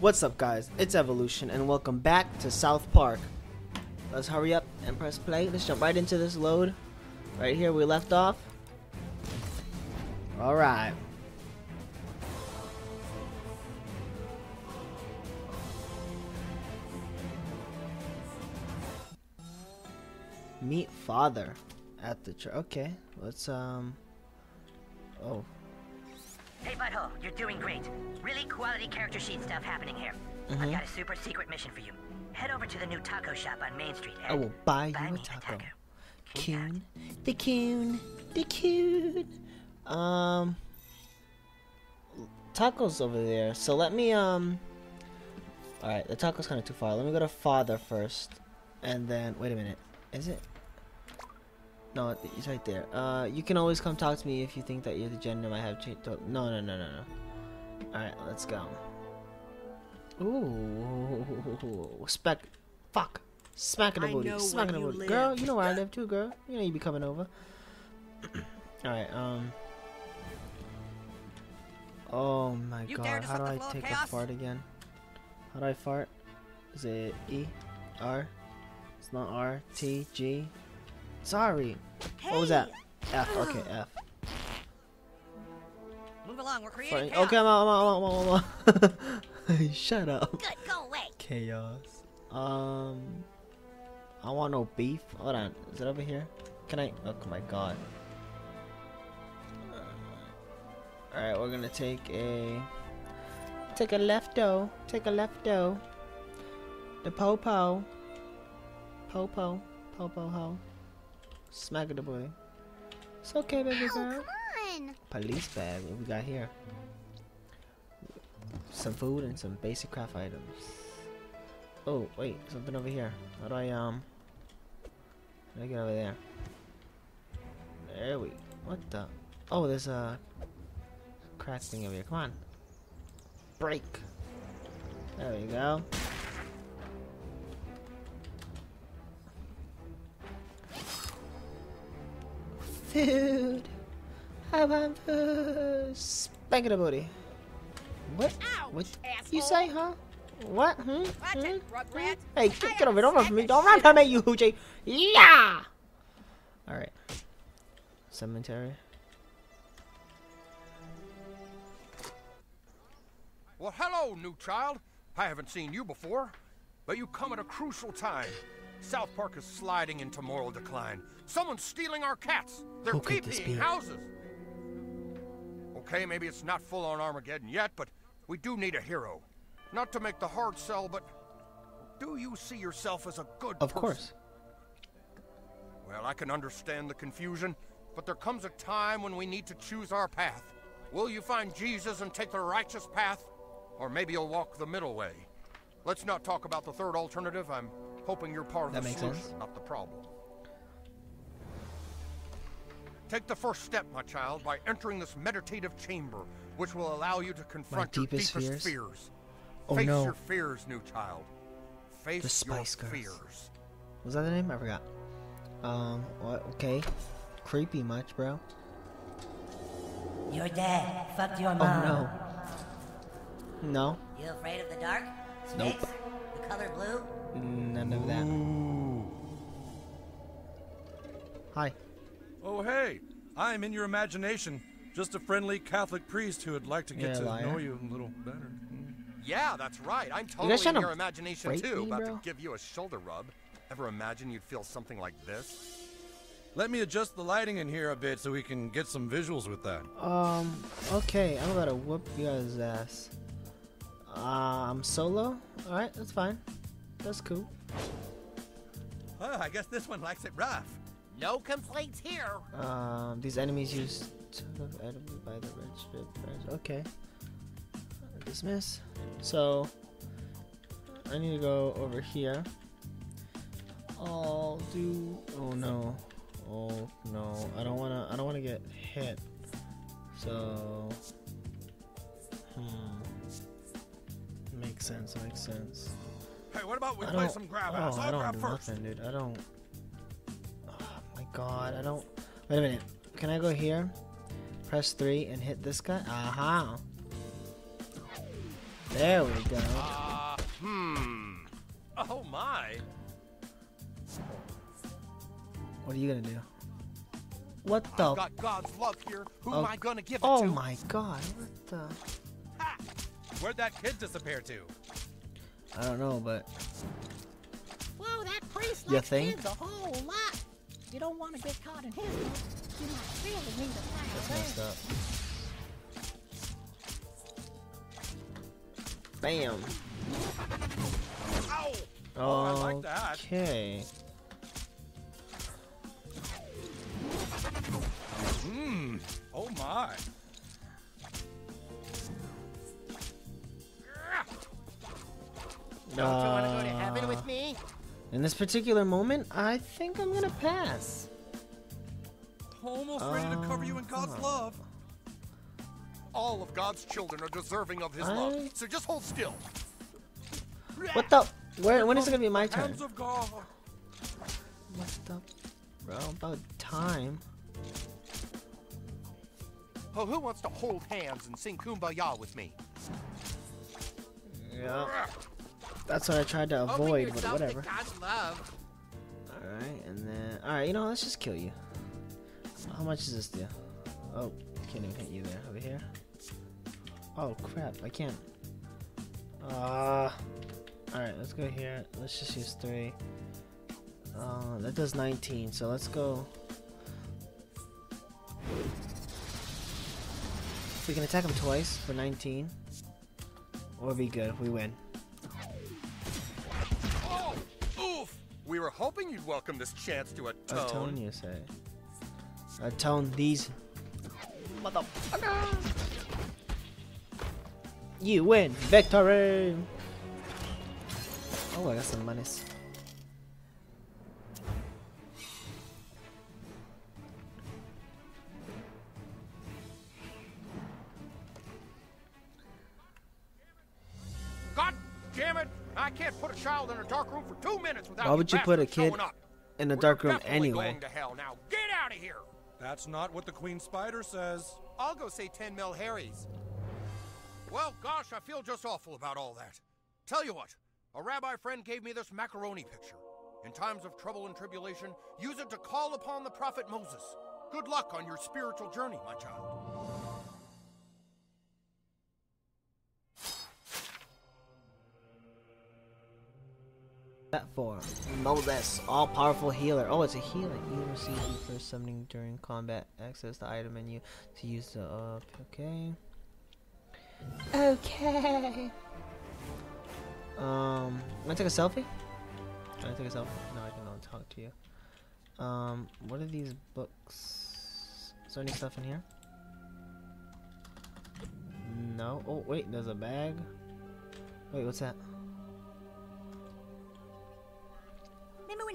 What's up guys, it's Evolution and welcome back to South Park. Let's hurry up and press play. Let's jump right into this load. Right here we left off. Alright. Meet father at the church. Okay, let's um. Oh, Hey, Butthole, you're doing great. Really quality character sheet stuff happening here. I've Mhm. got a super secret mission for you. Head over to the new taco shop on Main Street. I will buy buy you a me taco. Coon, the coon, the coon. Um, tacos over there. So let me um. All right, the taco's kind of too far. Let me go to father first, and then wait a minute. Is it? No, it's right there. Uh, you can always come talk to me if you think that you're the gender might have changed. No, no, no, no, no. All right, let's go. Ooh, spec. Fuck. Smacking the booty. Smacking the booty. Girl, you know where I live too, girl. You know you be coming over. Alright, um. Oh my You god, how do I take a chaos? fart again? How do I fart? Is it E? R? It's not R. T. G. Sorry. What was that? F. Okay, F. Move along, we're creating chaos. Okay, I'm out, I'm out, I'm out, I'm out, I'm out. Shut up. Good, go away. Chaos. Um, I want no beef. Hold on, is it over here? Can I? Oh my god. All right, we're gonna take a take a lefto. Take a lefto. The popo. Popo. Popo ho. Smack of the boy. It's okay, baby girl. Come on. Police bag. What we got here? Some food and some basic craft items. Oh, wait, something over here. How do I, um... How do I get over there? There we... What the... Oh, there's a... Crack thing over here. Come on. Break. There we go. Food. I want food. Spank it a booty. What? Ouch, What? asshole. You say, huh? What? Hmm? Watch Hmm? it, Rugrat. Hey, get, get over here. Don't run from me. Don't run from me, you hoochie. Yeah! Alright. Cemetery. Well, hello, new child. I haven't seen you before, but you come at a crucial time. South Park is sliding into moral decline. Someone's stealing our cats. They're Who could this houses. Okay, maybe it's not full on Armageddon yet, but we do need a hero. Not to make the hard sell, but do you see yourself as a good Of person? course. Well, I can understand the confusion, but there comes a time when we need to choose our path. Will you find Jesus and take the righteous path? Or maybe you'll walk the middle way. Let's not talk about the third alternative. I'm hoping you're part of That the makes solution, sense. not the problem. Take the first step, my child, by entering this meditative chamber, which will allow you to confront your deepest deepest fears? fears. Oh, Face no. your fears, new child. Face The Spice your Girls. fears. Was that the name? I forgot. Um, what? Okay. Creepy much, bro. Your dad fucked your mom. Oh, mom. no. No. You afraid of the dark? Nope. Snakes? The color blue? None of that. Hi. Oh, hey, I'm in your imagination. Just a friendly Catholic priest who would like to get Yeah, to liar. know you a little better. Yeah, that's right. I'm guys totally trying in to your imagination too, me, about bro? to give you a shoulder rub. Ever imagine you'd feel something like this? Let me adjust the lighting in here a bit so we can get some visuals with that. Um, okay, I'm about to whoop you guys' ass. Uh, I'm solo? Alright, that's fine. That's cool. Oh, I guess this one likes it rough. No complaints here. Um, these enemies used to have by the red strip. Okay. Dismiss. So, I need to go over here. I'll do. Oh no. Oh no. I don't wanna. I don't wanna get hit. So. Hmm. Makes sense. Makes sense. Hey, what about we I play some grab oh, ass? I I'll don't grab do first. nothing, dude. I don't. Oh my god, I don't. Wait a minute. Can I go here? Press three and hit this guy. Aha. There we go. Uh, hmm. Oh my. What are you gonna do? What the? I've got God's love here. Who Oh. am I gonna give it oh to? my god! What the? Ha! Where'd that kid disappear to? I don't know, but Whoa, that priest You likes think? kids a whole lot. You don't want to get caught in his mess. You might really need to that's messed up. Bam. Ow! Oh, oh I like that. Okay. Mmm. Oh my. Don't you want to go to Uh, heaven with me? In this particular moment, I think I'm gonna pass. Almost ready to cover you in God's Uh-huh. love. All of God's children are deserving of His I- love. So just hold still. What the? Where? When is it gonna be my turn? Hands of God. What the? Bro, about time. Oh, who wants to hold hands and sing Kumbaya with me? Yeah. That's what I tried to avoid, but whatever. Alright, and then. Alright, you know, let's just kill you. How much does this do? Oh, can't even hit you there. Over here? Oh, crap, I can't. Uh. Alright, let's go here. Let's just use three. Uh, that does 19, so let's go. We can attack him twice for 19. Or be good, we win. Were hoping you'd welcome this chance to atone. Atone, you say? Atone these. Motherfucker! You win! Victory! Oh, I got some monies. Why would you put a kid in a dark room anyway? Going to hell now. Get out of here! That's not what the Queen Spider says. I'll go say 10 Hail Mary's. Well, gosh, I feel just awful about all that. Tell you what, a rabbi friend gave me this macaroni picture. In times of trouble and tribulation, use it to call upon the prophet Moses. Good luck on your spiritual journey, my child. That for Moses, all powerful healer. Oh, it's a healer. You receive the first summoning during combat. Access the item menu to use the up. Okay. Okay. Um, wanna take a selfie? Can I take a selfie? No, I can only talk to you. Um, what are these books? Is there any stuff in here? No. Oh, wait, there's a bag. Wait, what's that?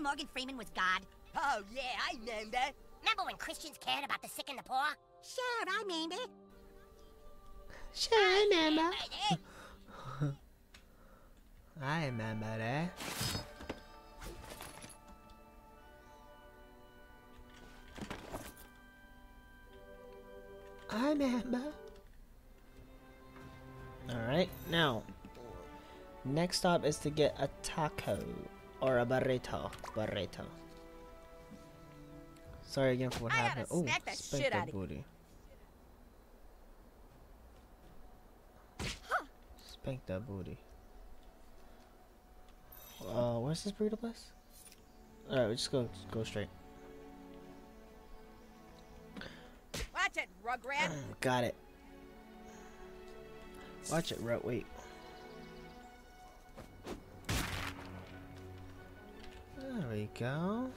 Morgan Freeman was God? Oh, yeah, I remember. Remember when Christians cared about the sick and the poor? Sure, I remember. Sure, I remember. I remember that. I remember. Alright, now. Next stop is to get a taco. Or a burrito. Burrito. Sorry again for what I happened. Oh, smack that spank shit that booty. Spank that booty. Uh, where's this burrito place? Alright, we just go go straight. Watch it, Rugrat. Got it. Watch it, right? Wait. We go.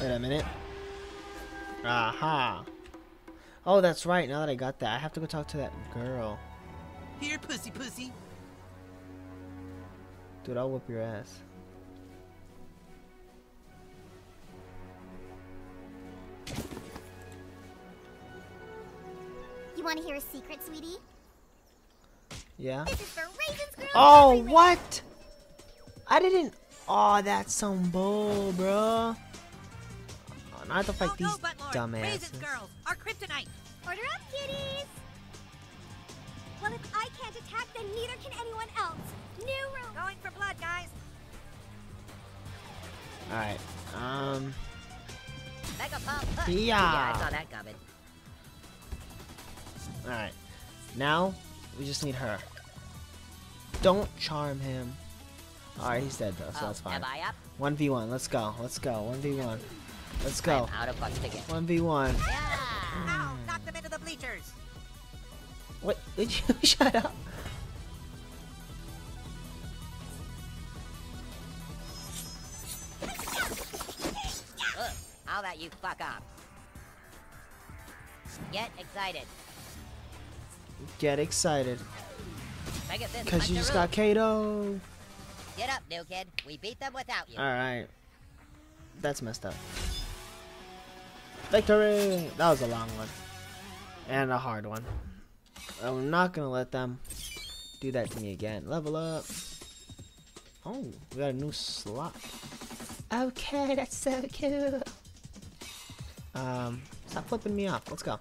Wait a minute. Aha. Oh, that's right. Now that I got that, I have to go talk to that girl. Here, pussy, pussy. Dude, I'll whip your ass. Hear a secret, sweetie? Yeah? This is for Raisins Girls Oh, everywhere. what? I didn't. Oh, that's some bull, bro. Oh, now I have to fight Don't these go, Buttlord. Raisins dumbasses. girls, our kryptonite. Order up, kitties! Well, if I can't attack, then neither can anyone else. New rule. Going for blood, guys. Alright. Um. Mega pump. Yeah. Yeah, I saw that coming. Alright. Now, we just need her. Don't charm him. Alright, he's dead though, so oh, that's fine. am I up? 1v1, let's go. Let's go. 1v1. Let's go. I'm out of bucks to get. 1v1. Yeah. Ow, hmm. knock them into the bleachers. What? Did you shut up? How about you fuck up? Get excited. Get excited. Make it this Because you just roof. got Kato. Get up, new kid. We beat them without you. Alright. That's messed up. Victory! That was a long one. And a hard one. I'm not gonna let them do that to me again. Level up. Oh, we got a new slot. Okay, that's so cute. Um, stop flipping me off. Let's go.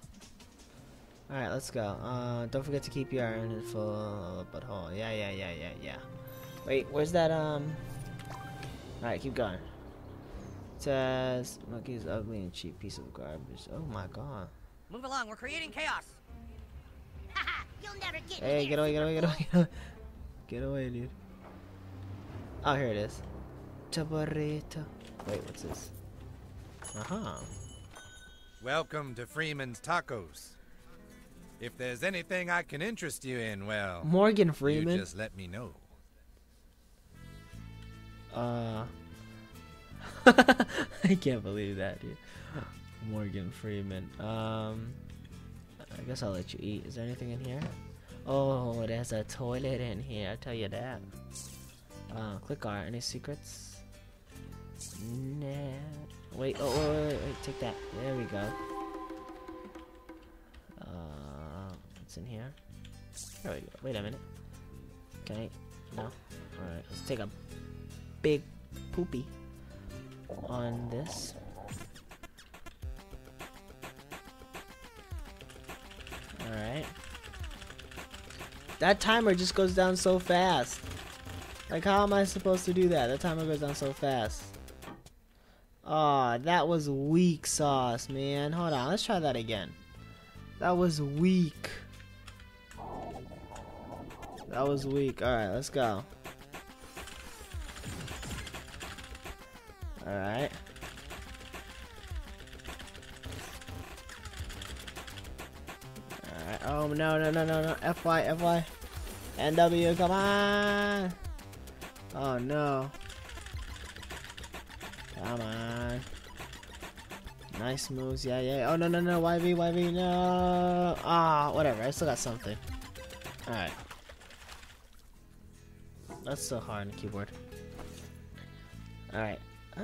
Alright, let's go. Uh, don't forget to keep your iron full butthole. Yeah, yeah, yeah, yeah, yeah. Wait, where's that, um... Alright, keep going. It says, monkey's ugly and cheap piece of garbage. Oh my god. Move along, we're creating chaos. You'll never get Hey, me get away, get away, get away, get away. Get away, dude. Oh, here it is. Chabarita. Wait, what's this? Uh-huh. Welcome to Freeman's Tacos. If there's anything I can interest you in, well, Morgan Freeman. you just let me know. Uh, I can't believe that, dude. Morgan Freeman. Um, I guess I'll let you eat. Is there anything in here? Oh, there's a toilet in here. I'll tell you that. Uh, click R. Any secrets? Nah. Wait. Oh, wait, wait, wait. Take that. There we go. What's in here? There we go. Wait a minute. Okay. No. All right. Let's take a big poopy on this. Alright. That timer just goes down so fast. Like, how am I supposed to do that? That timer goes down so fast. Aw, that was weak sauce, man. Hold on, let's try that again. That was weak. That was weak. Alright, let's go. Alright. Alright. Oh no no no no no. FY FY. NW, come on. Oh no. Come on. Nice moves, yeah, yeah. Oh no no no, YV, YV, no. Ah, whatever. I still got something. Alright. That's so hard on the keyboard. Alright. Uh,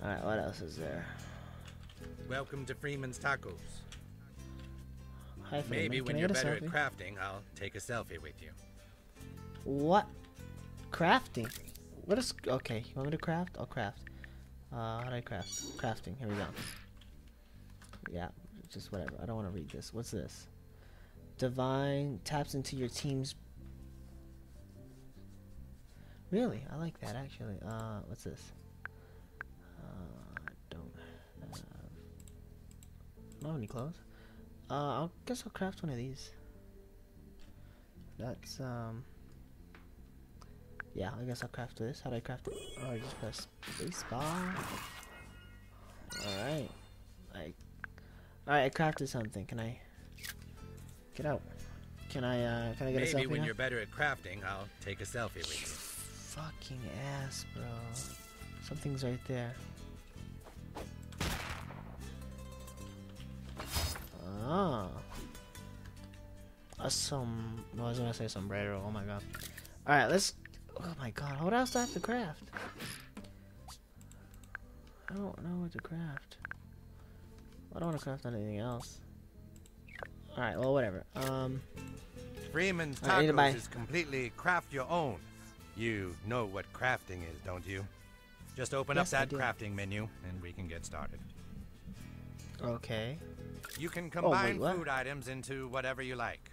Alright, what else is there? Welcome to Freeman's Tacos. Hi, Freeman. Maybe when you're better at crafting, I'll take a selfie with you. What? Crafting? What is. Okay, you want me to craft? I'll craft. Uh, how do I craft? Crafting, here we go. Yeah, just whatever. I don't want to read this. What's this? Divine taps into your team's. Really? I like that actually. Uh, what's this? Uh, don't have. I don't have any clothes. Uh, I guess I'll craft one of these. That's, um. Yeah, I guess I'll craft this. How do I craft it? Oh, I just press spacebar. Alright. I. Alright, I crafted something. Can I. Get out. Can I, uh, can I get a selfie Maybe when now? you're better at crafting, I'll take a selfie with you. Fucking ass, bro. Something's right there. Ah. That's some. No, I was gonna say sombrero. Oh my god. Alright, let's. Oh my god. What else do I have to craft? I don't know what to craft. I don't want to craft anything else. Alright, well, whatever. Um, Freeman's need buy- Tacos is completely craft your own. You know what crafting is, don't you? Just open Yes, up that crafting menu and we can get started. okay. You can Oh, wait, combine food items into whatever you like.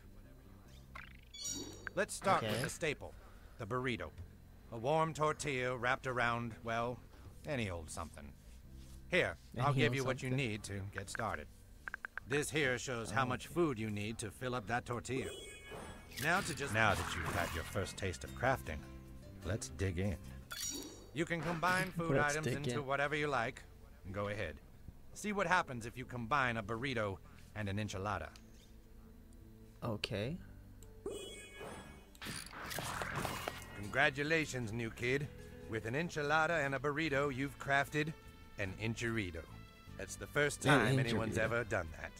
Let's start with Okay. the staple, the burrito. A warm tortilla wrapped around, well, any old something. Here, I'll give you what you need to get started. This here shows how much food you need to fill up that tortilla. Now to just now that you've had your first taste of crafting, let's dig in. You can combine food items into in. whatever you like. Go ahead. See what happens if you combine a burrito and an enchilada. Okay. Congratulations, new kid. With an enchilada and a burrito, you've crafted an injurito. That's the first An time anyone's ever done that.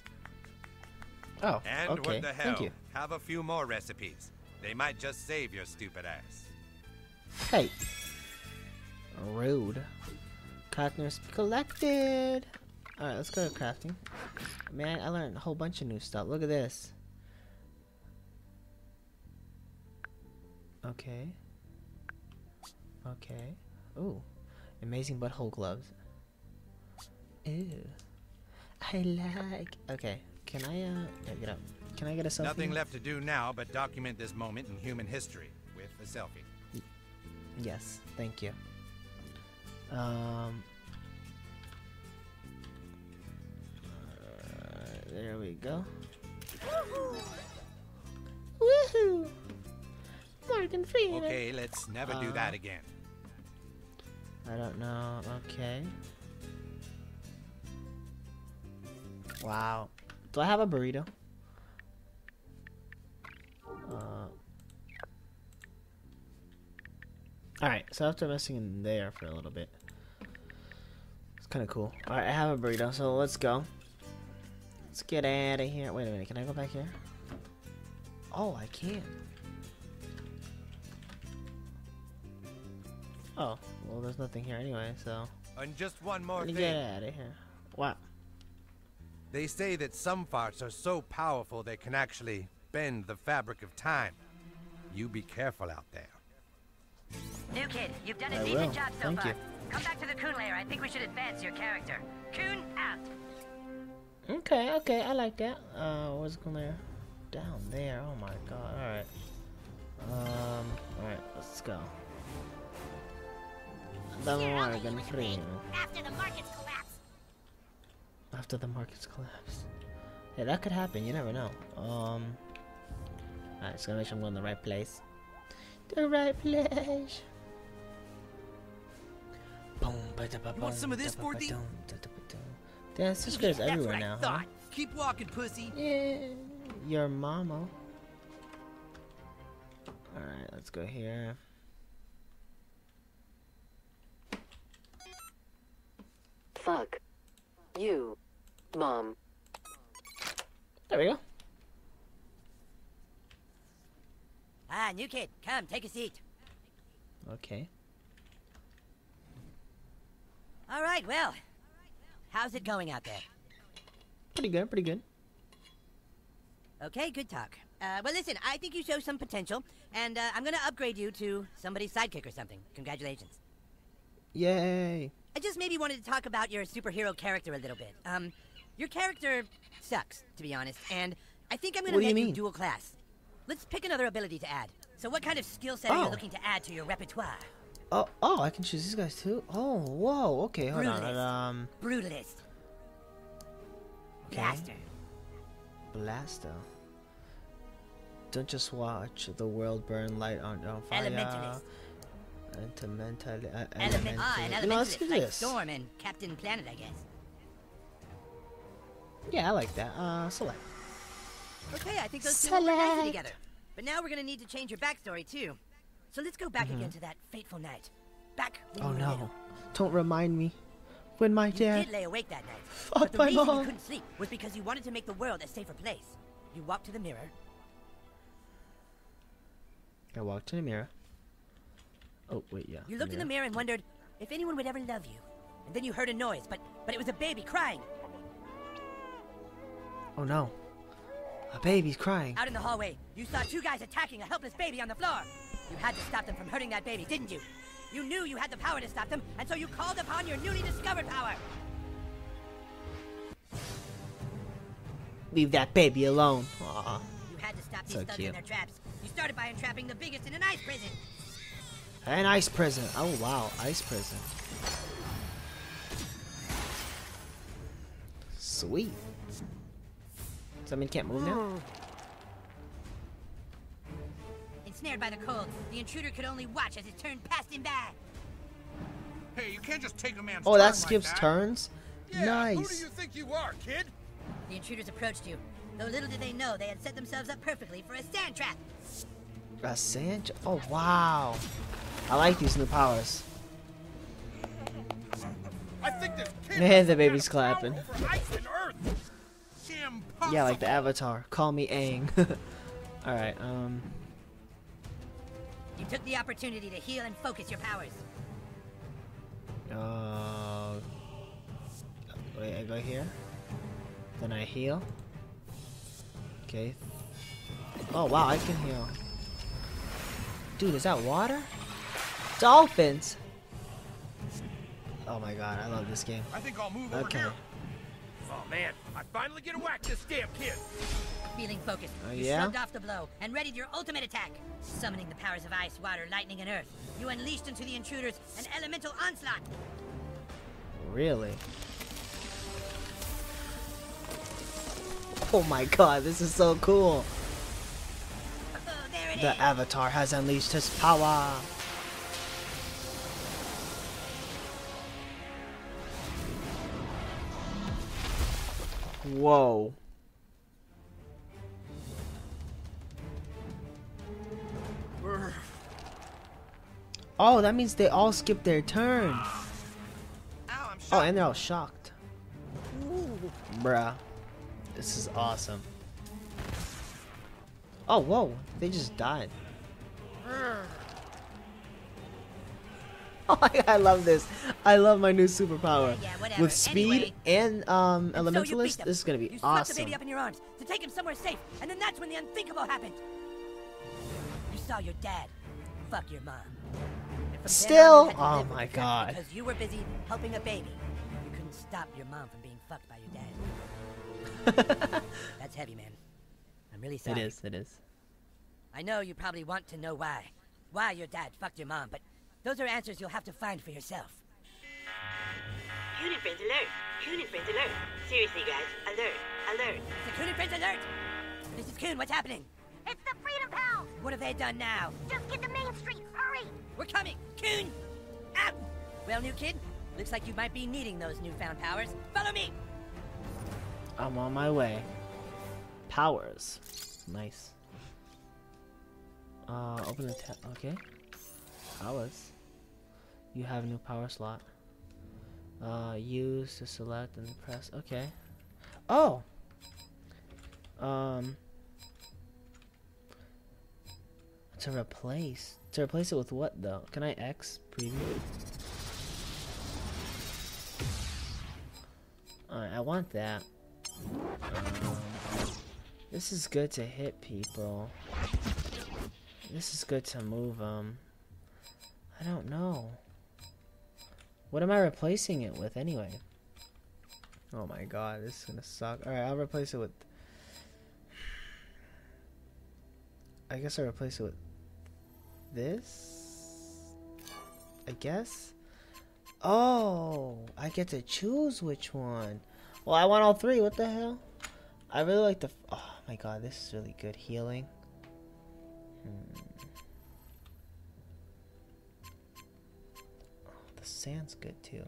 Oh, And okay. what the hell? Thank you. Have a few more recipes. They might just save your stupid ass. Hey. Rude. Cottoners collected. Alright, let's go to crafting. Man, I learned a whole bunch of new stuff. Look at this. Okay. Okay. Ooh. Amazing butthole gloves. Ew. I like. Okay. Can I, uh. Yeah, get up. Can I get a selfie? Nothing left to do now but document this moment in human history with a selfie. Yes, thank you. Um, uh, there we go. Woohoo! Morgan Freeman. Okay, let's never do Uh, that again. I don't know. Okay. Wow. Do I have a burrito? Uh. Alright, so after messing in there for a little bit. It's kind of cool. Alright, I have a burrito, so let's go. Let's get out of here. Wait a minute, can I go back here? Oh, I can. Oh, well, there's nothing here anyway, so. And just one more Let me thing. get out of here. Wow. They say that some farts are so powerful they can actually bend the fabric of time. You be careful out there. New kid, you've done a I decent will. job so Thank far. you. Come back to the Coon layer. I think we should advance your character. Coon out. Okay, okay, I like that. Uh, what's going there? Down there. Oh my god. Alright. Um, alright, let's go. The Morgan Freeman. After the markets collapse. After the markets collapse. Yeah, that could happen. You never know. Um. Alright, just gonna make sure I'm going to the right place. The right place. Boom, You want some of this, Forty? Damn, sister is That's everywhere what I now, huh? Keep walking, pussy. Yeah, your mama. Alright, let's go here. Fuck. You. Mom. There we go. Ah, new kid, come, take a seat. Okay. All right, well, how's it going out there? Pretty good, pretty good. Okay, good talk. Uh, well, listen, I think you show some potential, and uh, I'm gonna upgrade you to somebody's sidekick or something. Congratulations. Yay! I just maybe wanted to talk about your superhero character a little bit. Um, your character sucks, to be honest, and I think I'm gonna What do you make mean? dual class. Let's pick another ability to add. So, what kind of skill set are Oh. you looking to add to your repertoire? Oh, oh, I can choose these guys too. Oh, whoa. Okay, hold on. Brutalist. Um, Brutalist. Okay. Blaster. Blaster. Don't just watch the world burn light on, on fire. Elementalist. Elemental. Uh, Element. Ah, an elemental- You know, let's elementalist, do like. Storm and Captain Planet, I guess. Yeah, I like that. Uh, select. Okay, I think those two will work nicely Select. together. But now we're gonna need to change your backstory too. So let's go back again to that fateful night. Back Mm-hmm. Oh no! little. Don't remind me. When my You dad. did lay awake that night. Fuck but the my reason mom. you couldn't sleep was because you wanted to make the world a safer place. You walked to the mirror. I walked to the mirror. Oh wait, yeah. You looked in the mirror and wondered if anyone would ever love you. And then you heard a noise, but but it was a baby crying. Oh no! A baby's crying. Out in the hallway, you saw two guys attacking a helpless baby on the floor. You had to stop them from hurting that baby, didn't you? You knew you had the power to stop them, and so you called upon your newly discovered power. Leave that baby alone. Aw. You had to stop these So thugs cute. in their traps. You started by entrapping the biggest in an ice prison. An ice prison. Oh wow, ice prison. Sweet. Does that mean can't move now? Ensnared by the cold, the intruder could only watch as it turned past him by. Hey, you can't just take a man's Oh, turn that like skips that. turns. Yeah, Who do nice. you think you are, kid? The intruders approached you, though little did they know they had set themselves up perfectly for a sand trap. A sand. Oh wow. I like these new powers. I think this kid Man, the baby's clapping. Impossible. Yeah, like the Avatar. Call me Aang. All right. Um. You took the opportunity to heal and focus your powers. Uh. Wait, I go here. Then I heal. Okay. Oh wow, I can heal. Dude, is that water? Dolphins. Oh my god, I love this game. I think I'll move over Okay. here. Man, I finally get a whack this damn kid. Feeling focused, Oh, you yeah? shrugged off the blow and readied your ultimate attack. Summoning the powers of ice, water, lightning, and earth, you unleashed into the intruders an elemental onslaught. Really? Oh my god, this is so cool. Oh, there it is. The Avatar has unleashed his power. Whoa. Oh, that means they all skipped their turn. Ow, Oh, and they're all shocked. Bruh. This is awesome. Oh, whoa. They just died. I, I love this. I love my new superpower. Yeah, yeah, whatever. With speed Anyway. and um, so elementalist, them. this is gonna be you swept the awesome. baby up in your arms to take him somewhere safe, and then that's when the unthinkable happened. You saw your dad fuck your mom. And from then Still? on, you had to Oh my God. Because you were busy helping a baby, you couldn't stop your mom from being fucked by your dad. that's heavy, man. I'm really It sorry. is, it is. I know you probably want to know why. Why your dad fucked your mom, but those are answers you'll have to find for yourself. Coon and friends alert! Coon and friends alert! Seriously, guys, alert! Alert! The Coon and Friends alert! This is Coon, what's happening? It's the Freedom Pals! What have they done now? Just get to Main Street, hurry! We're coming! Coon! Out! Well, new kid, looks like you might be needing those newfound powers. Follow me! I'm on my way. Powers. Nice. Uh, open the tab. Okay. Powers. You have a new power slot. Uh, use to select and press. Okay. Oh. Um. To replace. To replace it with what though? Can I X preview? Alright, I want that. Um, this is good to hit people. This is good to move them. I don't know. What am I replacing it with anyway? Oh my god, this is gonna suck. Alright, I'll replace it with... I guess I'll replace it with... This? I guess? Oh, I get to choose which one. Well, I want all three. What the hell? I really like the. Oh my god, this is really good healing. Hmm. Sand's good too.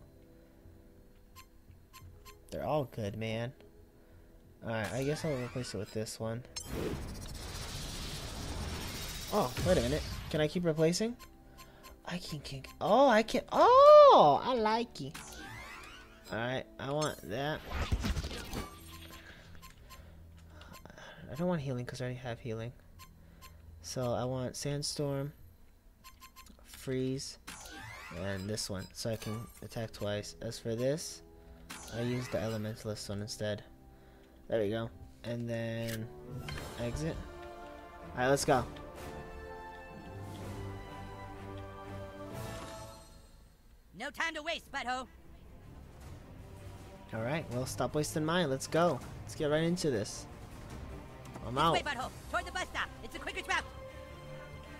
They're all good, man. Alright, I guess I'll replace it with this one. Oh, wait a minute. Can I keep replacing? I can kick. Oh, I can. Oh, I like it. Alright, I want that. I don't want healing because I already have healing. So I want Sandstorm, Freeze, and this one so I can attack twice. As for this, I use the Elementalist one instead. There we go. and then exit. Alright, let's go. No time to waste, butthole. Alright, well, stop wasting mine. Let's go. Let's get right into this. I'm out. way, butthole. Toward the bus stop. It's the quickest route.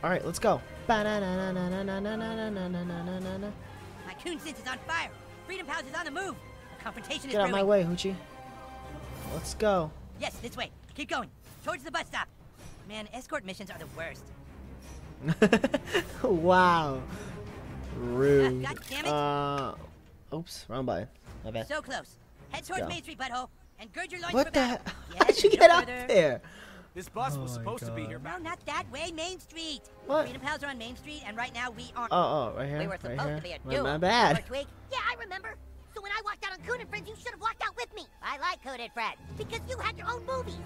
All right, let's go. My coon sense is on fire. Freedom Pals is on the move. A confrontation is brewing. Get out my way, Hoochie. Let's go. Yes, this way. Keep going. Towards the bus stop. Man, escort missions are the worst. wow. Rude. Ah, God damn it. Uh, oops, wrong by. My bad. So close. Head towards go. Main Street, butthole, and gird your loins What the How'd you get up there? This bus was Oh my supposed to be God. here No, not that way. Main Street. What? Freedom Pals are on Main Street, and right now we aren't. Oh, oh, right here. we were right supposed here. to be a Well, duo. My bad. Remember, Tweek? Yeah, I remember. So when I walked out on Coon and Friends, you should have walked out with me. I like Coon and Fred. Because you had your own movies.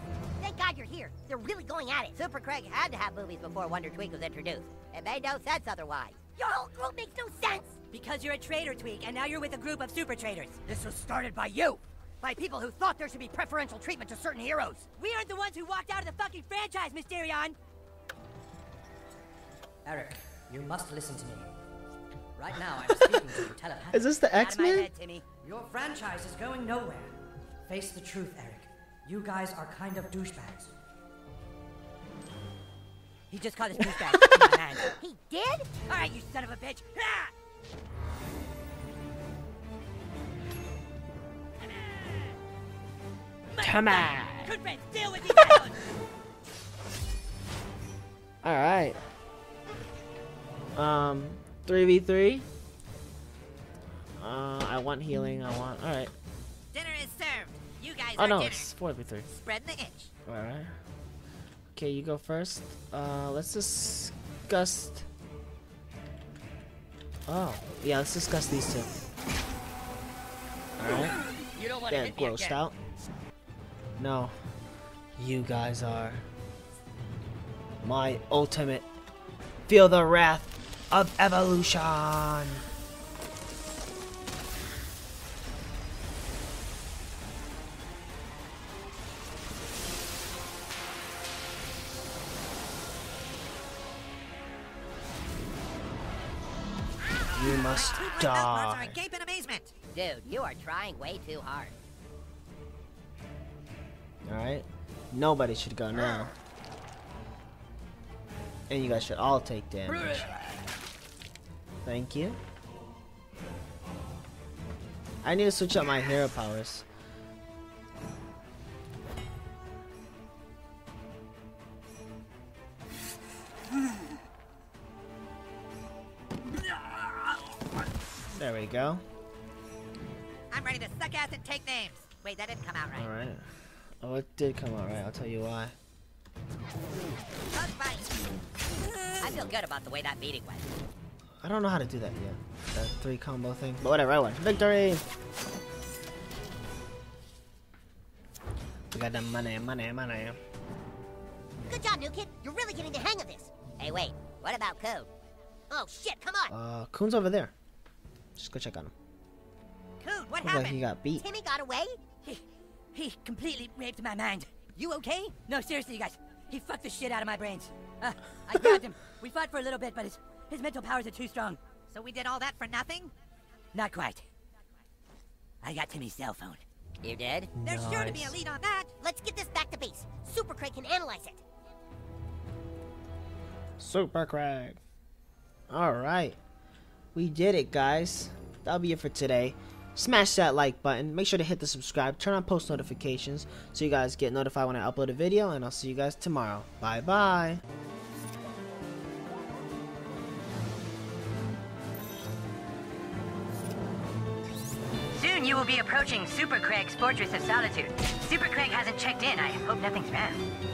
Thank God you're here. They're really going at it. Super Craig had to have movies before Wonder Tweek was introduced. It made no sense otherwise. Your whole group makes no sense. Because you're a traitor, Tweek, and now you're with a group of super traitors. This was started by you! By people who thought there should be preferential treatment to certain heroes. We aren't the ones who walked out of the fucking franchise, Mysterion! Eric, you must listen to me. Right now, I'm speaking to you telepathically. Is this the Out of my X-Men? head, Timmy. Your franchise is going nowhere. Face the truth, Eric. You guys are kind of douchebags. He just caught his douchebag in my hand. He did? Alright, you son of a bitch! Ah! Come on. All right. Um, three v three. Uh, I want healing. I want. All right. Dinner is served. You guys. Oh no, dinner. it's four v three. Spread the itch. All right. Okay, you go first. Uh, let's discuss. Oh, yeah, let's discuss these two. All right. You don't want grossed out. No. You guys are. My ultimate. Feel the wrath of evolution. You must die. gape in amazement. Dude, you are trying way too hard. Alright? Nobody should go now. And you guys should all take damage. Thank you. I need to switch up my hero powers. There we go. I'm ready to suck ass and take names. Wait, that didn't come out right. Alright. Oh, it did come out right. I'll tell you why. I feel good about the way that meeting went. I don't know how to do that yet. That three combo thing. But whatever, I won. Victory! We got the money, money, money. Good job, new kid. You're really getting the hang of this. Hey, wait. What about Coon? Oh shit, come on. Uh, Coon's over there. Just go check on him. Coon, what Looks happened? like he got beat. Timmy got away? He, he completely raped my mind. You okay? No, seriously, you guys. He fucked the shit out of my brains. Uh, I grabbed him. We fought for a little bit, but his, his mental powers are too strong. So we did all that for nothing? Not quite. I got Timmy's cell phone. You did? There's sure to be a lead on that. Let's get this back to base. Super Craig can analyze it. Super Craig. Alright. We did it, guys. That'll be it for today. Smash that like button. Make sure to hit the subscribe. Turn on post notifications so you guys get notified when I upload a video. And I'll see you guys tomorrow. Bye bye. Soon you will be approaching Super Craig's Fortress of Solitude. Super Craig hasn't checked in. I hope nothing's wrong.